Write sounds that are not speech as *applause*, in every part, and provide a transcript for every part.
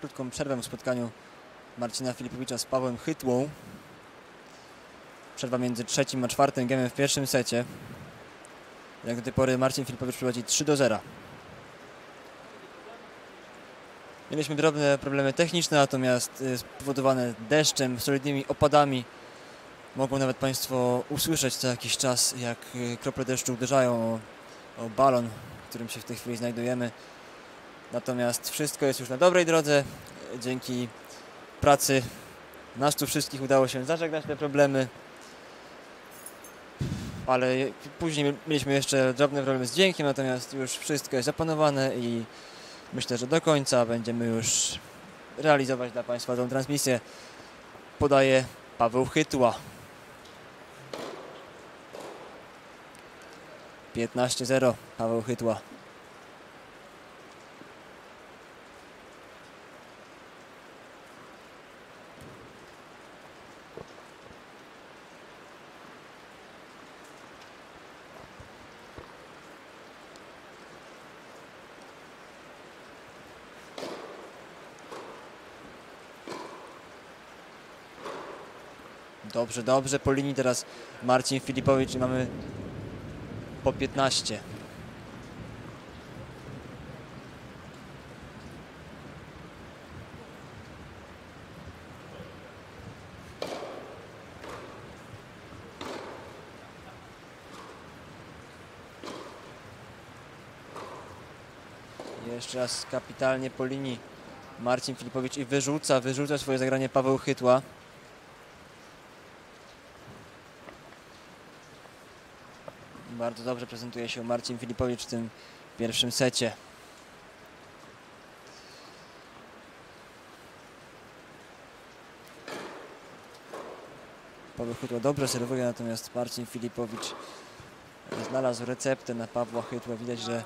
Krótką przerwę w spotkaniu Marcina Filipowicza z Pawłem Chytłą. Przerwa między trzecim a czwartym gemem w pierwszym secie. Jak do tej pory Marcin Filipowicz prowadzi 3 do 0. Mieliśmy drobne problemy techniczne, natomiast y, spowodowane deszczem, solidnymi opadami. Mogą nawet Państwo usłyszeć co jakiś czas, jak y, krople deszczu uderzają o, o balon, w którym się w tej chwili znajdujemy. Natomiast wszystko jest już na dobrej drodze. Dzięki pracy nas tu wszystkich udało się zażegnać te problemy. Ale później mieliśmy jeszcze drobne problemy z dźwiękiem, natomiast już wszystko jest zapanowane i myślę, że do końca będziemy już realizować dla Państwa tą transmisję. Podaje Paweł Chytła. 15-0 Paweł Chytła. Dobrze, dobrze. Po linii teraz Marcin Filipowicz i mamy po 15. Jeszcze raz kapitalnie po linii Marcin Filipowicz i wyrzuca, wyrzuca swoje zagranie Paweł Chytła. Bardzo dobrze prezentuje się Marcin Filipowicz w tym pierwszym secie. Paweł Chytła dobrze serwuje, natomiast Marcin Filipowicz znalazł receptę na Pawła Chytła. Widać, że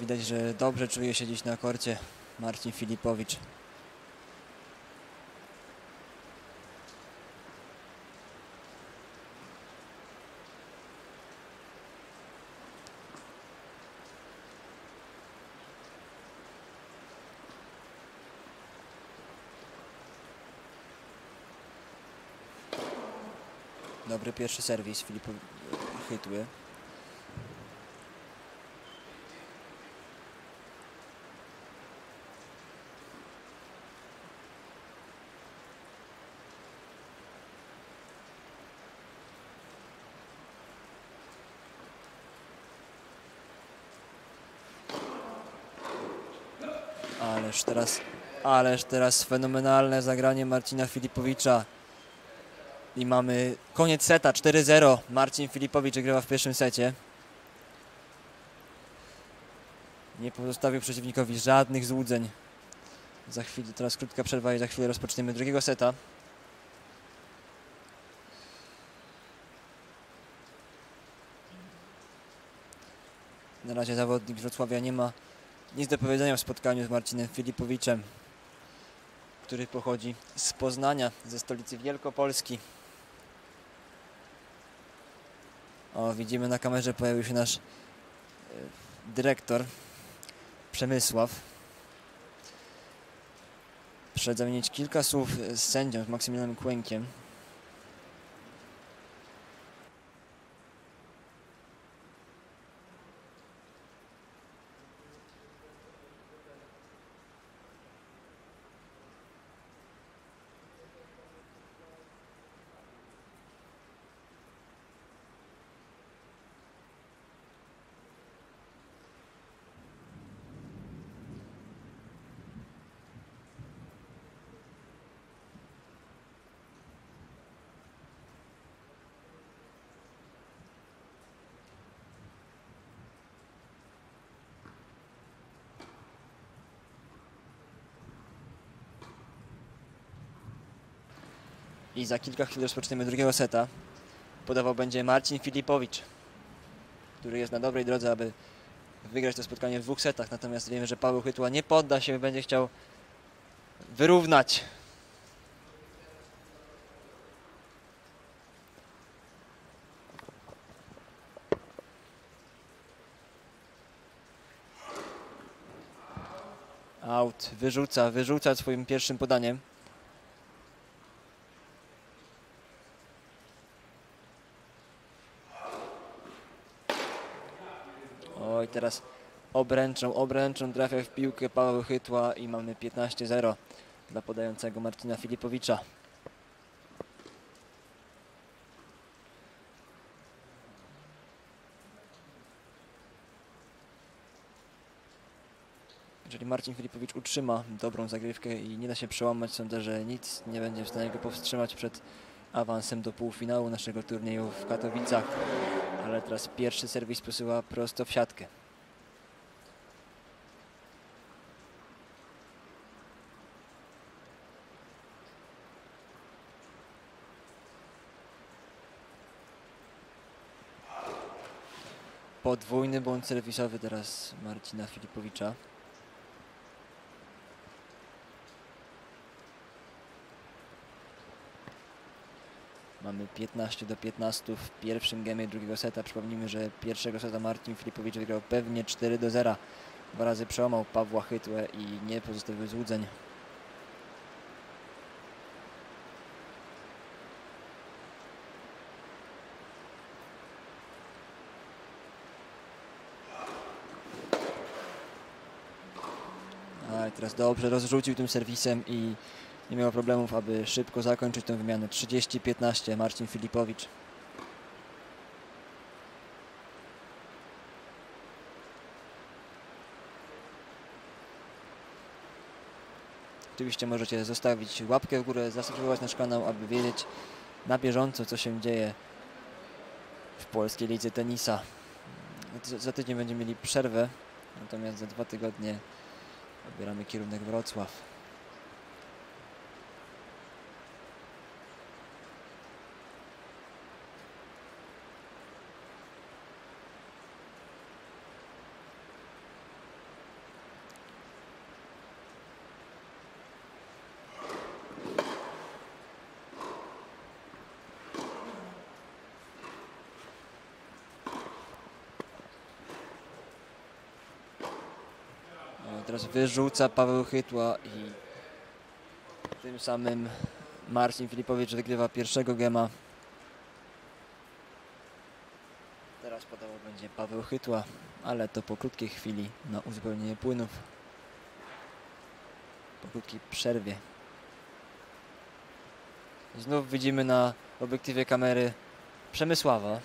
widać, że dobrze czuje się dziś na korcie Marcin Filipowicz. Dobry pierwszy serwis Filipu Chytły. Ależ teraz, ależ teraz fenomenalne zagranie Marcina Filipowicza. I mamy koniec seta 4-0. Marcin Filipowicz wygrywa w pierwszym secie. Nie pozostawił przeciwnikowi żadnych złudzeń. Za chwilę, teraz krótka przerwa i za chwilę rozpoczniemy drugiego seta. Na razie zawodnik Wrocławia nie ma nic do powiedzenia w spotkaniu z Marcinem Filipowiczem, który pochodzi z Poznania, ze stolicy Wielkopolski. O, widzimy na kamerze pojawił się nasz e, dyrektor Przemysław. Przed zamienić kilka słów z sędzią, z Maksymilianem Kłękiem. I za kilka chwil rozpoczniemy drugiego seta. Podawał będzie Marcin Filipowicz, który jest na dobrej drodze, aby wygrać to spotkanie w dwóch setach. Natomiast wiemy, że Paweł Chytła nie podda się, będzie chciał wyrównać. Out, wyrzuca, wyrzuca swoim pierwszym podaniem. Teraz obręczą, obręczą trafia w piłkę Paweł Chytła i mamy 15-0 dla podającego Marcina Filipowicza. Jeżeli Marcin Filipowicz utrzyma dobrą zagrywkę i nie da się przełamać, sądzę, że nic nie będzie w stanie go powstrzymać przed awansem do półfinału naszego turnieju w Katowicach. Ale teraz pierwszy serwis posyła prosto w siatkę. Podwójny błąd serwisowy teraz Marcina Filipowicza. Mamy 15 do 15 w pierwszym gemie drugiego seta. Przypomnijmy, że pierwszego seta Marcin Filipowicz wygrał pewnie 4 do 0. Dwa razy przełamał Pawła Chytłę i nie pozostawił złudzeń. Teraz dobrze rozrzucił tym serwisem i nie miał problemów, aby szybko zakończyć tę wymianę. 30-15 Marcin Filipowicz. Oczywiście możecie zostawić łapkę w górę, zasubskrybować nasz kanał, aby wiedzieć na bieżąco, co się dzieje w polskiej lidze tenisa. Za- tydzień będziemy mieli przerwę, natomiast za dwa tygodnie odbieramy kierunek Wrocław. Teraz wyrzuca Paweł Chytła i tym samym Marcin Filipowicz wygrywa pierwszego gema. Teraz podawał będzie Paweł Chytła, ale to po krótkiej chwili na uzupełnienie płynów. Po krótkiej przerwie. Znów widzimy na obiektywie kamery Przemysława.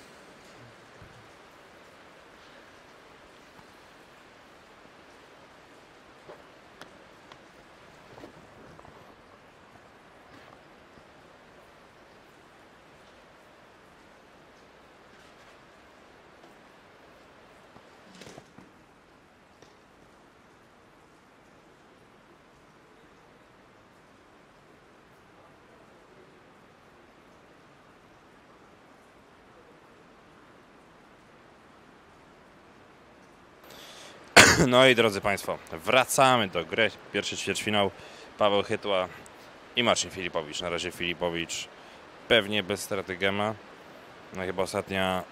*laughs* No i drodzy Państwo, wracamy do gry. Pierwszy ćwierćfinał Paweł Chytła i Marcin Filipowicz. Na razie Filipowicz pewnie bez straty gema. No chyba ostatnia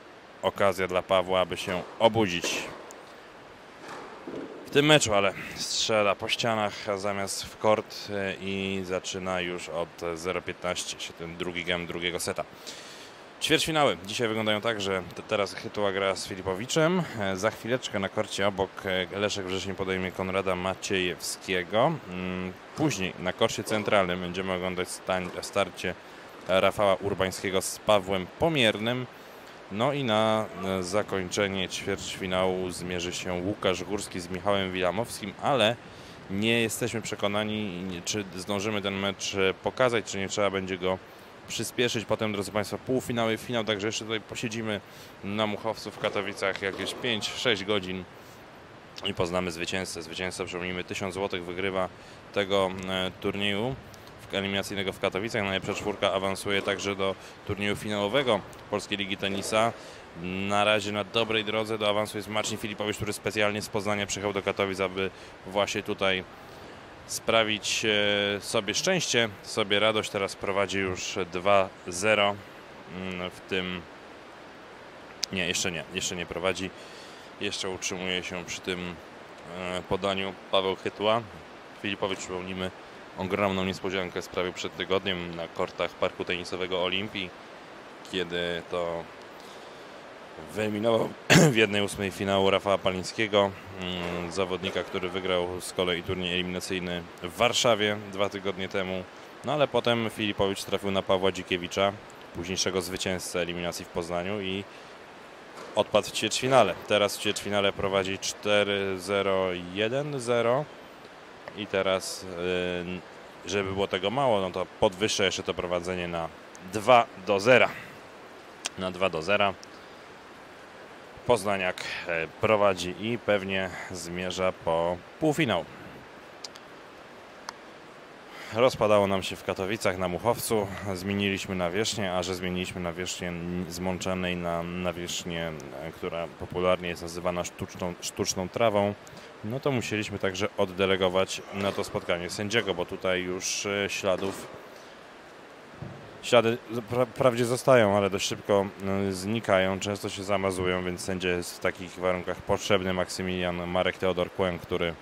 okazja dla Pawła, aby się obudzić w tym meczu, ale strzela po ścianach zamiast w kort e, i zaczyna już od 0,15 się ten drugi gem drugiego seta. Ćwierćfinały dzisiaj wyglądają tak, że teraz Chytuła gra z Filipowiczem. E, Za chwileczkę na korcie obok e, Leszek Wrzesień podejmie Konrada Maciejewskiego. Mm, Później na korcie centralnym będziemy oglądać starcie Rafała Urbańskiego z Pawłem Pomiernym. No i na e, zakończenie ćwierćfinału zmierzy się Łukasz Górski z Michałem Wilamowskim, ale nie jesteśmy przekonani, czy zdążymy ten mecz pokazać, czy nie trzeba będzie go przyspieszyć. Potem, drodzy Państwo, półfinały i finał, także jeszcze tutaj posiedzimy na Muchowcu w Katowicach jakieś 5-6 godzin i poznamy zwycięzcę. Zwycięzca, przypomnijmy, 1000 zł wygrywa tego e, turnieju eliminacyjnego w Katowicach. Najlepsza czwórka awansuje także do turnieju finałowego Polskiej Ligi Tenisa. Na razie na dobrej drodze do awansu jest Marcin Filipowicz, który specjalnie z Poznania przyjechał do Katowic, aby właśnie tutaj sprawić e, sobie szczęście, sobie radość. Teraz prowadzi już 2-0 mm, w tym. Nie, jeszcze nie, jeszcze nie prowadzi. Jeszcze utrzymuje się przy tym e, podaniu Paweł Chytła. Filipowicz, przypomnijmy, ogromną niespodziankę sprawił przed tygodniem na kortach parku tenisowego Olimpii, kiedy to wyeliminował *clears throat* w jednej ósmej finału Rafała Palińskiego, mm, zawodnika, który wygrał z kolei turniej eliminacyjny w Warszawie dwa tygodnie temu. No ale potem Filipowicz trafił na Pawła Dzikiewicza, późniejszego zwycięzcę eliminacji w Poznaniu i odpadł w ćwierćfinale. Teraz w ćwierćfinale prowadzi 4-0-1-0 i teraz, yy, żeby było tego mało, no to podwyższa jeszcze to prowadzenie na 2 do 0. Na 2 do 0. Poznaniak e, prowadzi i pewnie zmierza po półfinał. Rozpadało nam się w Katowicach na Muchowcu. Zmieniliśmy nawierzchnię, a że zmieniliśmy nawierzchnię z na nawierzchnię, e, która popularnie jest nazywana sztuczną, sztuczną trawą, no to musieliśmy także oddelegować na to spotkanie sędziego, bo tutaj już e, śladów Ślady pra, wprawdzie zostają, ale dość szybko y, znikają, często się zamazują, więc sędzia jest w takich warunkach potrzebny. Maksymilian Marek Teodor Kłęk, który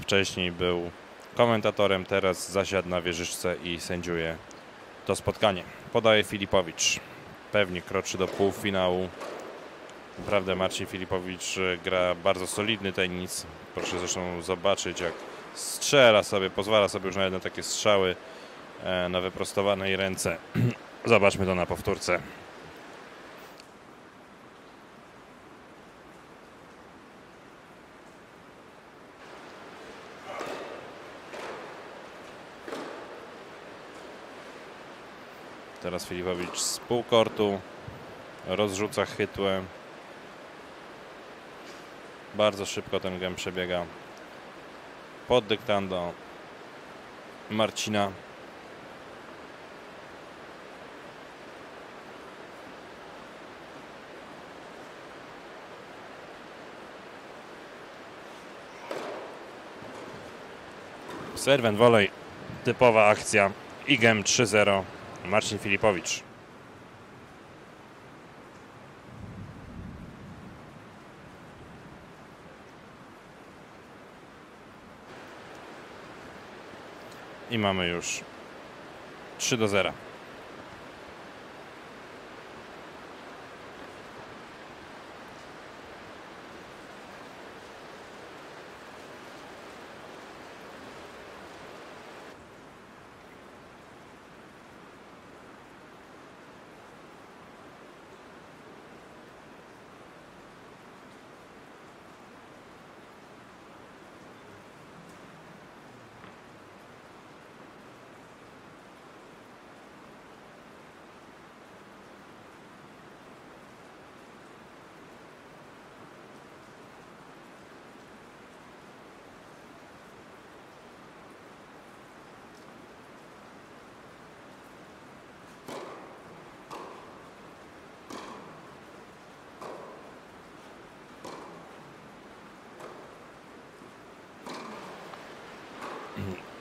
wcześniej był komentatorem, teraz zasiadł na wieżyczce i sędziuje to spotkanie. Podaje Filipowicz. Pewnie kroczy do półfinału. Naprawdę Marcin Filipowicz y, gra bardzo solidny tenis. Proszę zresztą zobaczyć, jak strzela sobie, pozwala sobie już nawet na takie strzały na wyprostowanej ręce. *clears throat* Zobaczmy to na powtórce. Teraz Filipowicz z półkortu rozrzuca chytłe. Bardzo szybko ten gem przebiega pod dyktando Marcina Serwent Wolej, typowa akcja. IGEM 3-0, Marcin Filipowicz. I mamy już 3 do 0.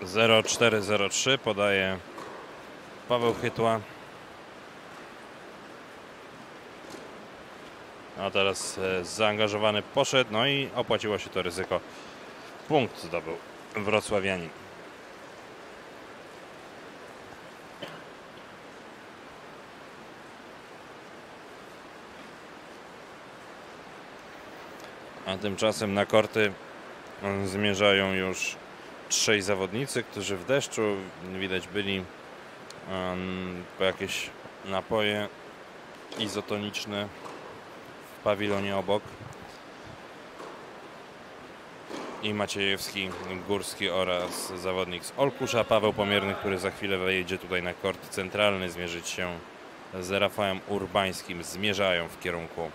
Zero cztery zero trzy podaje Paweł Chytła. A teraz e, zaangażowany poszedł, no i opłaciło się to ryzyko. Punkt zdobył Wrocławianin. A tymczasem na korty zmierzają już trzej zawodnicy, którzy w deszczu widać byli po jakieś napoje izotoniczne w pawilonie obok. I Maciejewski, Górski oraz zawodnik z Olkusza, Paweł Pomierny, który za chwilę wejdzie tutaj na kort centralny, zmierzyć się z Rafałem Urbańskim. Zmierzają w kierunku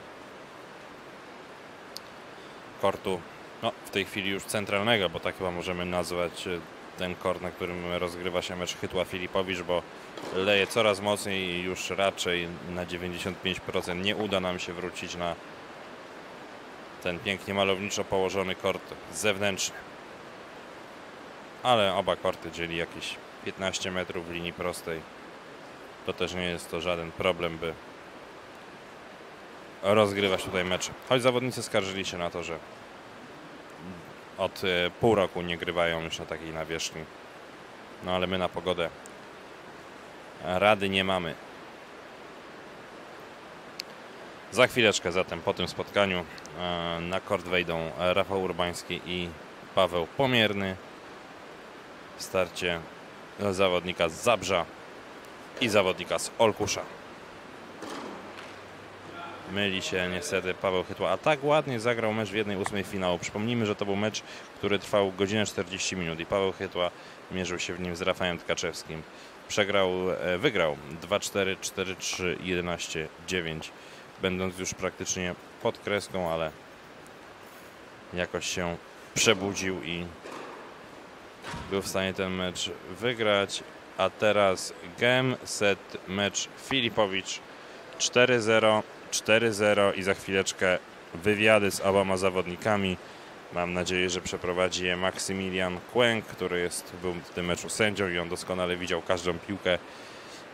kortu no, w tej chwili już centralnego, bo tak chyba możemy nazwać e, ten kort, na którym rozgrywa się mecz Chytła Filipowicz, bo leje coraz mocniej i już raczej na 95% nie uda nam się wrócić na ten pięknie malowniczo położony kort zewnętrzny. Ale oba korty dzieli jakieś 15 metrów linii prostej. To też nie jest to żaden problem, by rozgrywać tutaj mecze. Choć zawodnicy skarżyli się na to, że od e, pół roku nie grywają już na takiej nawierzchni. No ale my na pogodę rady nie mamy. Za chwileczkę zatem po tym spotkaniu e, na kort wejdą Rafał Urbański i Paweł Pomierny. W starcie zawodnika z Zabrza i zawodnika z Olkusza. Myli się niestety Paweł Chytła, a tak ładnie zagrał mecz w jednej ósmej finału. Przypomnijmy, że to był mecz, który trwał godzinę 40 minut i Paweł Chytła mierzył się w nim z Rafałem Tkaczewskim. Przegrał, e, wygrał 2-4, 4-3, 11-9, będąc już praktycznie pod kreską, ale jakoś się przebudził i był w stanie ten mecz wygrać. A teraz game, set, mecz Filipowicz 4-0, 4-0 i za chwileczkę wywiady z oboma zawodnikami. Mam nadzieję, że przeprowadzi je Maksymilian Kłęk, który jest, był w tym meczu sędzią i on doskonale widział każdą piłkę.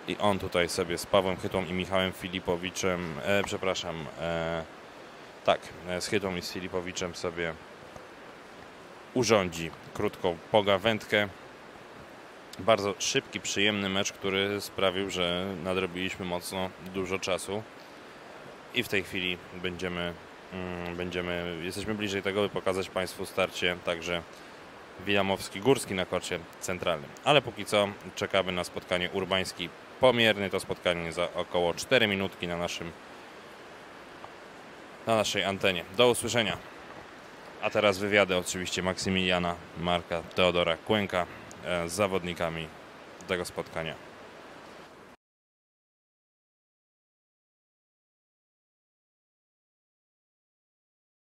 I on tutaj sobie z Pawłem Chytą i Michałem Filipowiczem, e, przepraszam, e, tak, e, z Chytą i z Filipowiczem sobie urządzi krótką pogawędkę. Bardzo szybki, przyjemny mecz, który sprawił, że nadrobiliśmy mocno dużo czasu. I w tej chwili będziemy, mm, będziemy jesteśmy bliżej tego, by pokazać Państwu starcie także Wilamowski Górski na korcie centralnym. Ale póki co czekamy na spotkanie Urbański Pomierny. To spotkanie za około 4 minutki na naszym na naszej antenie. Do usłyszenia. A teraz wywiady oczywiście Maksymiliana, Marka, Teodora Kłęka e, z zawodnikami tego spotkania.